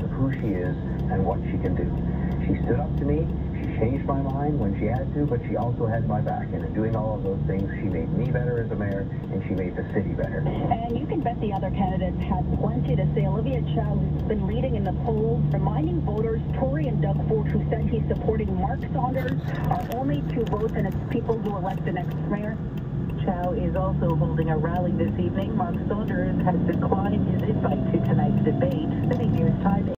of who she is and what she can do. She stood up to me. She changed my mind when she had to, but she also had my back. And in doing all of those things, she made me better as a mayor, and she made the city better. And you can bet the other candidates had plenty to say. Olivia Chow who's been leading in the polls, reminding voters, Tory and Doug Ford, who said he's supporting Mark Saunders, are only two votes, and it's people who elect the next mayor. Chow is also holding a rally this evening. Mark Saunders has declined his invite